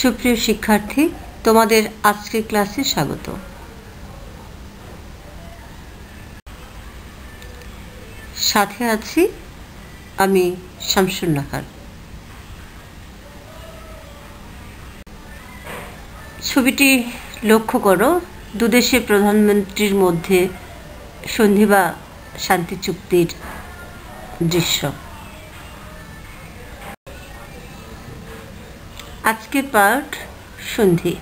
সুপ্রিয় শিক্ষার্থী, তোমাদের আজকের ক্লাসে স্বাগত। সাথে আছি আমি শামসুন নাহার। ছবিটি লক্ষ্য করো, দুদেশের প্রধানমন্ত্রীর মধ্যে সন্ধিবা শান্তি চুক্তির দৃশ্য। আজকের পাঠ সন্ধি।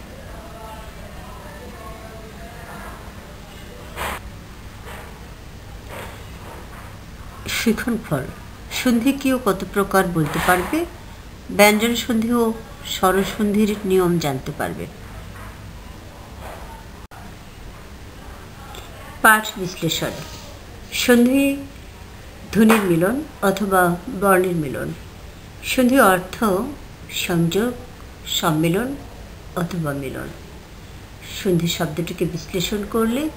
শিখন ফল। সন্ধি কি ও কত প্রকার বলতে পারবে? ব্যঞ্জন সন্ধি ও স্বরসন্ধির নিয়ম জানতে পারবে। পাঠ বিশ্লেষণ। সন্ধি ধ্বনির মিলন অথবা বর্ণের মিলন। সন্ধি অর্থ সংযোগ সম্মিলন অথবা মিলন। সন্ধি শব্দটিকে বিশ্লেষণ করলে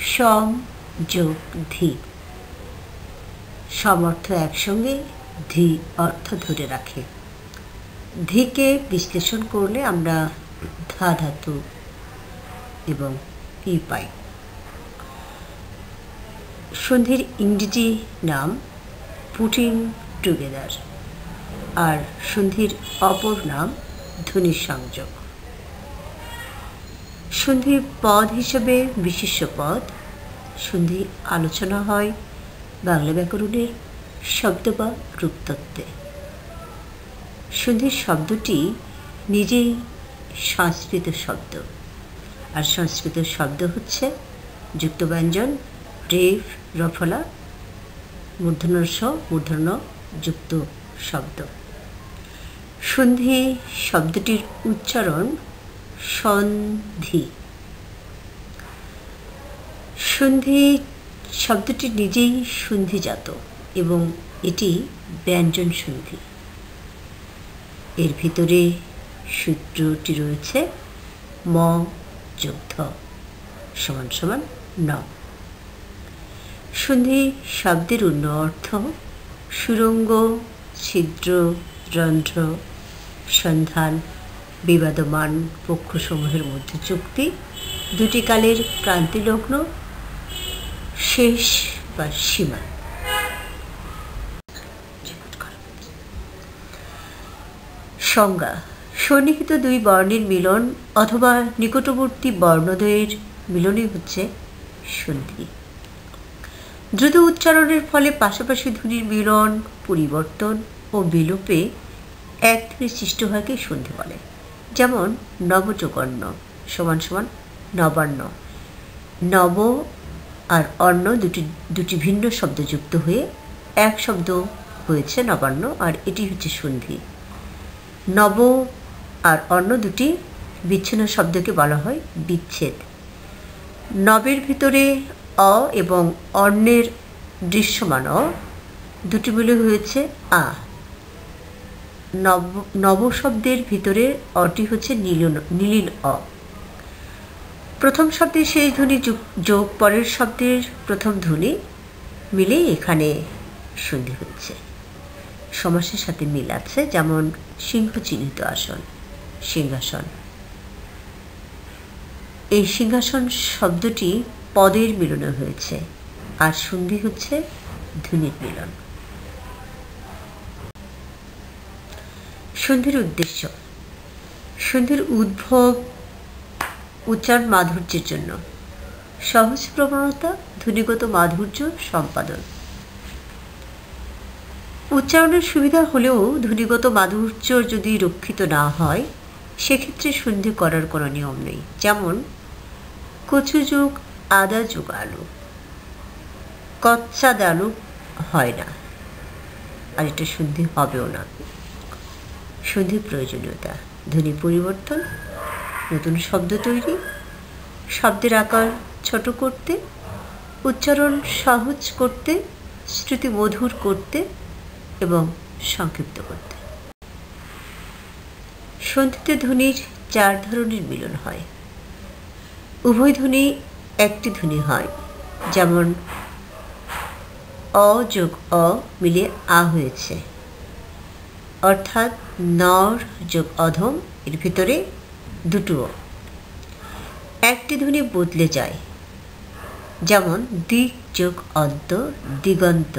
সম যোগ ধি। সম অর্থ একসঙ্গে, ধি অর্থ ধরে রাখে। ধিকে বিশ্লেষণ করলে আমরা ধা ধাতু এবং ই পাই। সন্ধির ইংরেজি নাম পুটিং টুগেদার। আর সন্ধির অপর নাম ধ্বনির সংযোগ। সন্ধির পদ হিসেবে বিশিষ্ট পদ। সন্ধি আলোচনা হয় বাংলা ব্যাকরণের শব্দ বা রূপতত্ত্বে। সন্ধির শব্দটি নিজেই সংস্কৃত শব্দ। আর সংস্কৃত শব্দ হচ্ছে যুক্তব্যঞ্জন, রেফ, রফলা মূর্ধন্য স মূর্ধন্য, যুক্ত শব্দ। সন্ধি শব্দটির উচ্চারণ সন্ধি। সন্ধি শব্দটি নিজেই সন্ধিজাত এবং এটি ব্যঞ্জন সন্ধি। এর ভিতরে সূত্রটি রয়েছে ম যুদ্ধ সমান সমান ন। সন্ধি শব্দের অন্য অর্থ সুরঙ্গ, ছিদ্র, রন্ধ্র সন্ধান, বিবাদমান পক্ষসমূহের মধ্যে চুক্তি, দুটি কালের ক্রান্তিলগ্ন শেষ বা সীমা। সংজ্ঞা সন্নিহিত দুই বর্ণের মিলন অথবা নিকটবর্তী বর্ণদ্বয়ের মিলনই হচ্ছে সন্ধি। দ্রুত উচ্চারণের ফলে পাশাপাশি ধ্বনির মিলন, পরিবর্তন ও বিলোপে এক ধ্বনি সৃষ্টি হয়কে সন্ধি বলে। যেমন নবযোগন্য সমান সমান নবান্ন। নব আর অন্ন দুটি দুটি ভিন্ন শব্দ যুক্ত হয়ে এক শব্দ হয়েছে নবান্ন, আর এটি হচ্ছে সন্ধি। নব আর অন্য দুটি বিচ্ছিন্ন শব্দকে বলা হয় বিচ্ছেদ। নবের ভিতরে অ এবং অন্যের দৃশ্যমান অ দুটি মিলে হয়েছে আ। নব নব শব্দের ভিতরে অটি হচ্ছে নীলন, নীলিন অ। প্রথম শব্দের শেষ ধ্বনি যোগ, পরের শব্দের প্রথম ধ্বনি মিলে এখানে সন্ধি হচ্ছে। সমাসের সাথে মিল আছে, যেমন সিংহ চিহ্নিত আসন, সিংহাসন। এই সিংহাসন শব্দটি পদের মিলনে হয়েছে, আর সন্ধি হচ্ছে ধ্বনির মিলন। সন্ধির উদ্দেশ্য। সন্ধির উদ্ভব উচ্চারণ মাধুর্যের জন্য। সহজ প্রবণতা, ধ্বনিগত মাধুর্য, সম্পাদন। উচ্চারণের সুবিধা হলেও ধ্বনিগত মাধুর্য যদি রক্ষিত না হয়, সেক্ষেত্রে সন্ধি করার কোনো নিয়ম নেই। যেমন, কচু যুগ, আদা যুগ, আলু। কচ্চা আলু হয় না। আর এটা সন্ধি হবেও না। সন্ধির প্রয়োজনীয়তা। ধ্বনি পরিবর্তন, নতুন শব্দ তৈরি, শব্দের আকার ছোট করতে, উচ্চারণ সহজ করতে শ্রুতি মধুর করতে এবং সংক্ষিপ্ত করতে। সন্ধিতে ধ্বনির চার ধরনের মিলন হয়। উভয় ধ্বনি একটি ধ্বনি হয়, যেমন, অ যোগ অ মিলে আ হয়েছে। অর্থাৎ নর যোগ অধম, এর ভিতরে দুটো একটি ধ্বনি বদলে যায়, যেমন দিক যোগ অন্ত, দিগন্ত।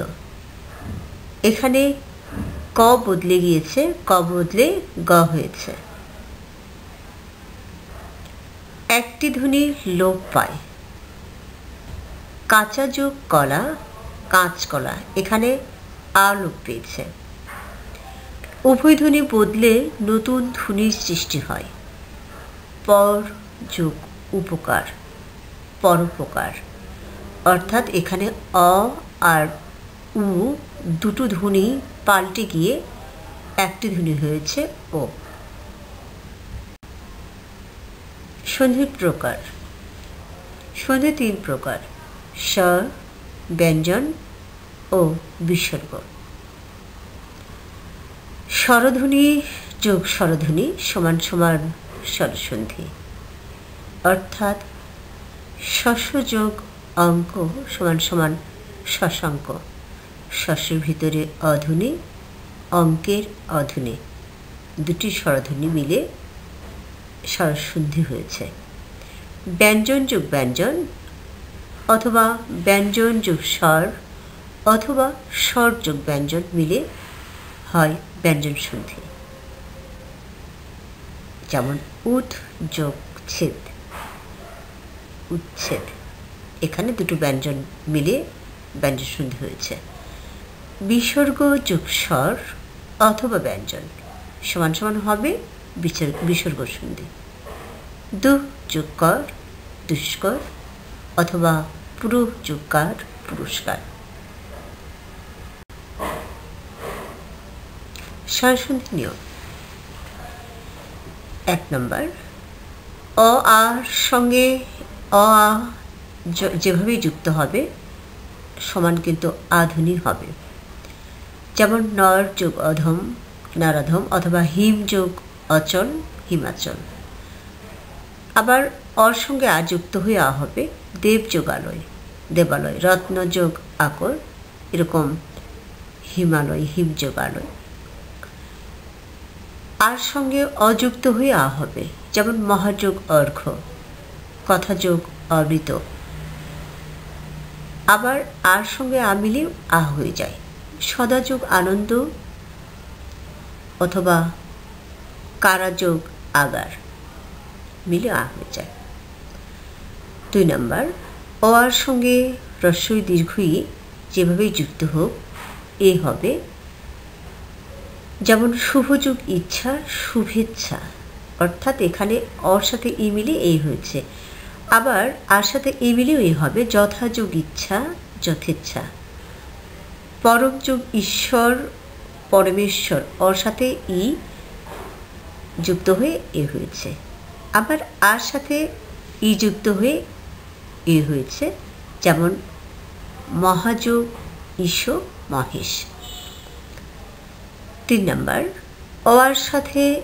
এখানে ক বদলে গিয়েছে, ক বদলে গ হয়েছে। একটি ধ্বনি লোপ পায়। কাঁচা যোগ কলা, কাঁচকলা, এখানে আ লোপ পেয়েছে। উভয় ধ্বনি বদলে নতুন ধ্বনির সৃষ্টি হয়। পর, যোগ, উপকার, পরোপকার। অর্থাৎ এখানে অ আর উ দুটো ধ্বনি পাল্টে গিয়ে একটি ধ্বনি হয়েছে ও। সন্ধির প্রকার। সন্ধি তিন প্রকার, স, ব্যঞ্জন ও বিসর্গ। স্বরধ্বনি যোগ স্বরধ্বনি সমান সমান স্বরসন্ধি। অর্থাৎ শস্য যোগ অঙ্ক সমান সমান শশাঙ্ক। শস্যের ভিতরে অধ্বনি, অঙ্কের অধ্বনি। দুটি স্বরধ্বনি মিলে স্বরসন্ধি হয়েছে। ব্যঞ্জন যোগ ব্যঞ্জন অথবা ব্যঞ্জন যোগ স্বর অথবা স্বর যোগ ব্যঞ্জন মিলে হয় ব্যঞ্জন সন্ধি। যেমন উঠ যোগ, ছেদ। উচ্ছেদ এখানে দুটো ব্যঞ্জন মিলে ব্যঞ্জন সন্ধি হয়েছে। বিসর্গ, যোগ, স্বর অথবা ব্যঞ্জন সমান সমান হবে বিসর্গ সন্ধি। দু, যোগ কর, দুষ্কর অথবা পুরুষ যোগকার পুরস্কার। স্বরসন্ধি নিয়ম। এক নম্বর, অ আর সঙ্গে অ, আ যেভাবেই যুক্ত হবে, সমান কিন্তু আধুনি হবে। যেমন নর যোগ অধম, নারাধম অথবা হিম যোগ অচল, হিমাচল। আবার অর সঙ্গে আ যুক্ত হয়ে আ হবে, দেব যোগালয় দেবালয়, রত্ন যোগ আকর, এরকম হিমালয়, হিম যোগালয় আর সঙ্গে অযুক্ত হয়ে আ হবে, যেমন মহাযোগ অর্ঘ্য কথাযোগ অমৃত। আবার আর সঙ্গে আ মিলে আ হয়ে যায়, সদাযোগ আনন্দ অথবা কারাযোগ আগার, মিলে আ হয়ে যায়। দুই নম্বর, অ আর সঙ্গে রস্বই দীর্ঘই যেভাবেই যুক্ত হোক, এ হবে যেমন শুভযুগ ইচ্ছা, শুভেচ্ছা। অর্থাৎ এখানে অর সাথে ই মিলে এই হয়েছে। আবার আর সাথে ই এই হবে যথাযোগ ইচ্ছা, যথেচ্ছা। পরম যুগ ঈশ্বর, পরমেশ্বর ওর সাথে ই যুক্ত হয়ে এ হয়েছে। আবার আর সাথে ই যুক্ত হয়ে এ হয়েছে, যেমন মহাযোগ ঈশ মহেশ। তিন নম্বর, অর সাথে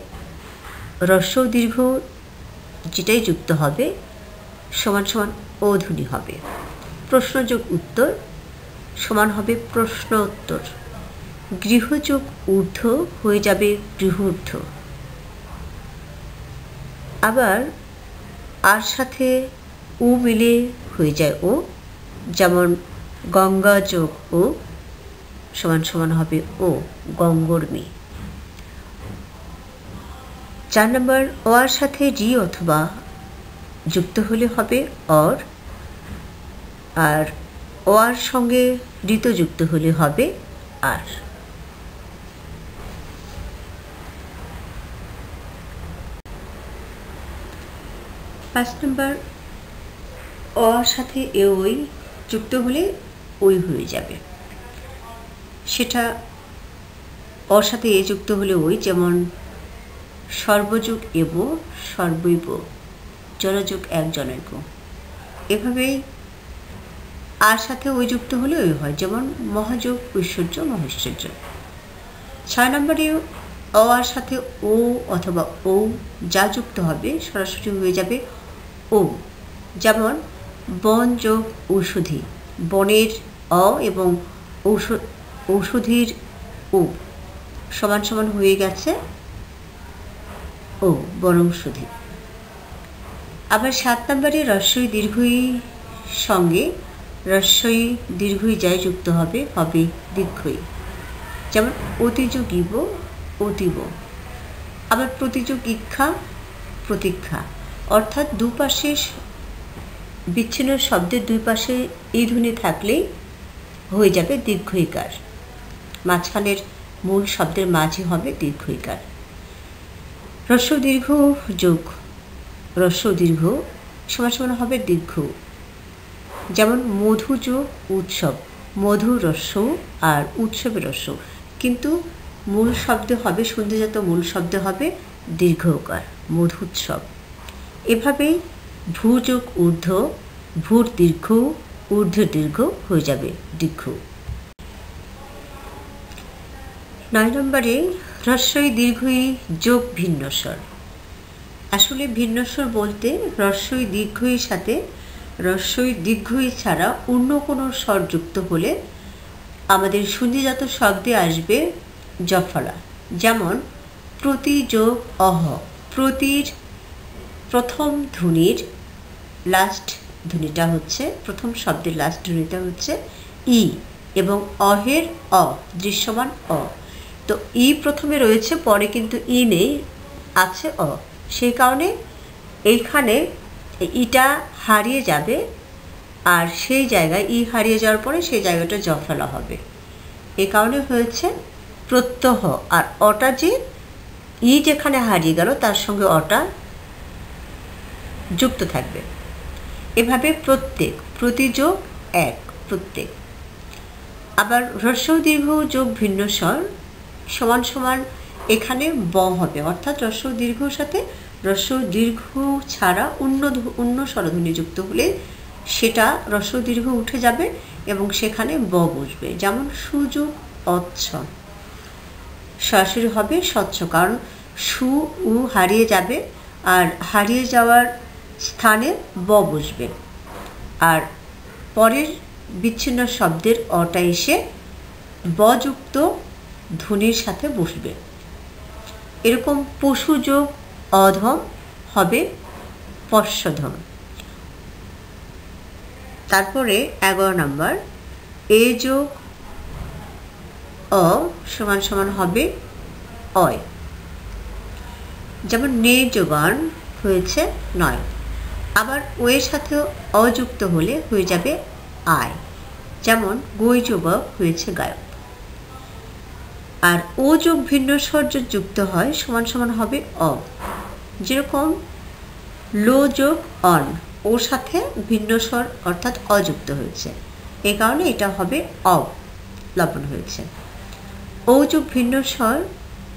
রস্য দীর্ঘ, যেটাই যুক্ত হবে, সমান সমান অধুনি হবে। প্রশ্নযোগ উত্তর, সমান হবে প্রশ্ন উত্তর। গৃহযোগ ঊর্ধ্ব হয়ে যাবে গৃহূর্ধ্ব। আবার আর সাথে উ মিলে হয়ে যায় ও, যেমন গঙ্গা যোগ ও সমান সমান হবে ও গঙ্গর্মী চার নম্বর ও আর সাথে রি অথবা যুক্ত হলে হবে অর। আর ও আর সঙ্গে ঋত যুক্ত হলে হবে আর। পাঁচ নম্বর অ সাথে এ ওই যুক্ত হলে ওই হয়ে যাবে। সেটা অর সাথে এ যুক্ত হলে ওই যেমন সর্বযুগ এব, সর্বৈব জনযুগ এক জনৈক এভাবেই আর সাথে ওই যুক্ত হলে ওই হয়, যেমন মহাযোগ, ঐশ্বর্য, মহেশ্বর্য। ছয় নম্বরে অ আর সাথে ও অথবা ও যা যুক্ত হবে সরাসরি হয়ে যাবে ও যেমন বন, যোগ, ঔষধি। বনের অ এবং ঔষধ ঔষধির ও সমান সমান হয়ে গেছে ও বরং শুধু আবার সাত নম্বরে রস্যই দীর্ঘই সঙ্গে, রস্যই দীর্ঘই যায় যুক্ত হবে হবে দীর্ঘই। যেমন অতিযোগ ইব অতীব। আবার প্রতিযোগ ইক্ষা, প্রতীক্ষা। অর্থাৎ দুপাশে বিচ্ছিন্ন শব্দের দুই পাশে এই ধ্বনি থাকলেই হয়ে যাবে দীর্ঘইকার। মাঝখানের মূল শব্দের মাঝে হবে দীর্ঘইকার। রস্য দীর্ঘ যোগ। রস্য দীর্ঘ সমান সমান হবে দীর্ঘ। যেমন মধু যোগ উৎসব। মধু রস্য আর উৎসবের রস্য। কিন্তু মূল শব্দ হবে, সন্ধিজাত মূল শব্দ হবে দীর্ঘকার মধুৎসব। এভাবেই ভূ যোগ ঊর্ধ্ব, ভূর দীর্ঘ, ঊর্ধ্ব দীর্ঘ হয়ে যাবে দীর্ঘ। নয় নম্বরে হ্রস্বই দীর্ঘই যোগ ভিন্নস্বর। আসলে ভিন্নস্বর বলতে হ্রস্বই দীর্ঘই সাথে হ্রস্বই দীর্ঘই ছাড়া অন্য কোনো স্বর যুক্ত হলে আমাদের সন্ধিজাত শব্দে আসবে জফলা, যেমন প্রতি যোগ অহ, প্রতির প্রথম ধ্বনির লাস্ট ধ্বনিটা হচ্ছে, প্রথম শব্দের লাস্ট ধ্বনিটা হচ্ছে ই এবং অহের অ, দৃশ্যমান অ। তো ই প্রথমে রয়েছে, পরে কিন্তু ই নেই, আছে অ। সেই কারণে এইখানে ইটা হারিয়ে যাবে, আর সেই জায়গায় ই হারিয়ে যাওয়ার পরে সেই জায়গাটা জ ফেলা হবে। এ কারণে হয়েছে প্রত্যহ, আর অটা যে ই যেখানে হারিয়ে গেল, তার সঙ্গে অটা যুক্ত থাকবে। এভাবে প্রত্যেক, প্রতিযোগ এক, প্রত্যেক। আবার হ্রস্ব দীর্ঘ, যোগ ভিন্ন স্বর। সমান সমান এখানে ব হবে। অর্থাৎ হ্রস্ব দীর্ঘর সাথে হ্রস্ব দীর্ঘ ছাড়া অন্য অন্য স্বরধ্বনি যুক্ত হলে সেটা হ্রস্ব দীর্ঘ উঠে যাবে এবং সেখানে ব বসবে। যেমন সুযোগ অচ্ছ সরাসরি হবে স্বচ্ছ, কারণ সু উ হারিয়ে যাবে আর হারিয়ে যাওয়ার স্থানে ব বসবে। আর পরের বিচ্ছিন্ন শব্দের অটা এসে বযুক্ত ধ্বনির সাথে বসবে। এরকম পশু যোগ অধম হবে পশ্বধম তারপরে এগারো নম্বর, এ যোগ অ সমান সমান হবে অয়। যেমন নে যোগান হয়েছে নয়। আবার ওয়ের সাথেও অযুক্ত হলে হয়ে যাবে আয়। যেমন গৈ যুবক হয়েছে গায়ক। আর ও যোগ ভিন্ন স্বর্য যুক্ত হয়, সমান সমান হবে অ। যেরকম, লো যোগ অন, ওর সাথে ভিন্ন স্বর অর্থাৎ অযুক্ত হয়েছে। এ কারণে এটা হবে অ, লবণ হয়েছে। ও যোগ ভিন্ন স্বর,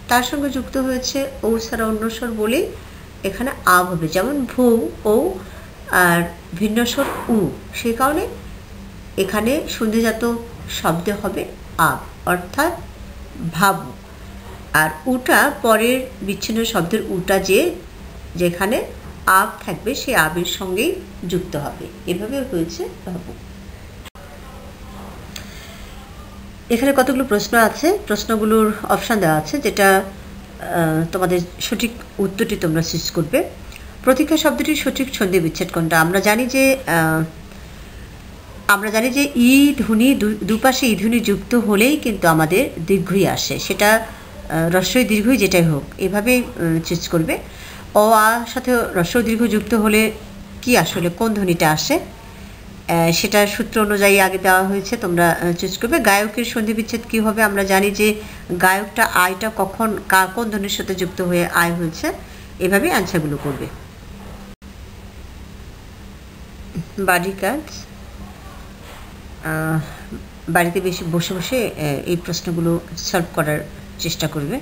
তার সঙ্গে যুক্ত হয়েছে, ও ছাড়া অন্য স্বর বলেই এখানে আব হবে। যেমন ভৌ, ও, আর ভিন্ন স্বর উ। সেই কারণে এখানে সন্ধিজাত শব্দে হবে আব অর্থাৎ ভাবু। আর উটা পরের বিচ্ছিন্ন শব্দের উটা যে, যেখানে আব থাকবে, সেই আবের সঙ্গেই যুক্ত হবে। এভাবে হয়েছে ভাবু। এখানে কতগুলো প্রশ্ন আছে? প্রশ্নগুলোর অপশান দেওয়া আছে, যেটা তোমাদের সঠিক উত্তরটি তোমরা সৃজ করবে। প্রতীক্ষা শব্দটির সঠিক ছন্দে বিচ্ছেদ কোনটা? আমরা জানি যে আমরা জানি যে ই ধ্বনি দুপাশে ই ধ্বনি যুক্ত হলেই কিন্তু আমাদের দীর্ঘই আসে। সেটা রস্বই দীর্ঘই যেটাই হোক, এভাবেই চুজ করবে। অ, আ সাথে রস্বই দীর্ঘ যুক্ত হলে কি আসলে, কোন ধ্বনিটা আসে? সেটা সূত্র অনুযায়ী আগে দেওয়া হয়েছে, তোমরা চুজ করবে। গায়কের সন্ধি বিচ্ছেদ কী হবে? আমরা জানি যে গায়কটা আয়টা কখন, কা, কোন ধ্বনির সাথে যুক্ত হয়ে আয় হয়েছে, এভাবেই অ্যান্সারগুলো করবে। বাড়ি কাজ। বাড়িতে বেশি বসে বসে এই প্রশ্নগুলো সলভ করার চেষ্টা করবে।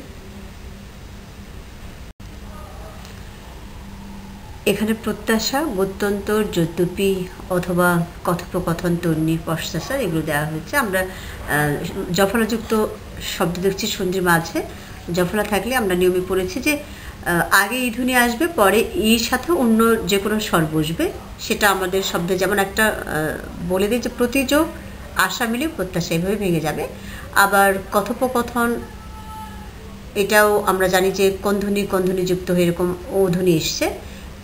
এখানে প্রত্যাশা, গত্যন্তর, যদ্যপি অথবা কথোপকথন, তন্নি পশ্চাশা এগুলো দেওয়া হয়েছে। আমরা জফলাযুক্ত শব্দ দেখছি সন্ধির মাঝে। জফলা থাকলে আমরা নিয়মে পড়েছি যে আগে ই ধ্বনি আসবে, পরে ইর সাথে অন্য যে কোনো স্বর বসবে। সেটা আমাদের শব্দে যেমন একটা বলে দিই যে প্রতিযোগ আশা মিলে প্রত্যাশা এভাবে ভেঙে যাবে। আবার কথোপকথন এটাও আমরা জানি যে কন্ধনী কন্ধনী যুক্ত হয়ে এরকম ও ধ্বনি এসছে।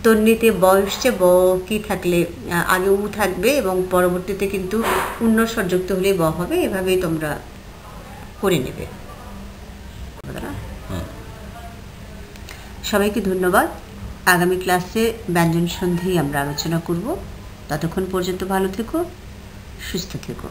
তন্নিতে ব এসছে ব কি থাকলে আগে উ থাকবে এবং পরবর্তীতে কিন্তু উন্নস্বর যুক্ত হলে ব হবে এভাবেই তোমরা করে নেবে। কথাটা? সবাইকে ধন্যবাদ। আগামী ক্লাসে ব্যঞ্জন সন্ধেই আমরা আলোচনা করব। ততক্ষণ পর্যন্ত ভালো থেকো সুস্থ থেকো।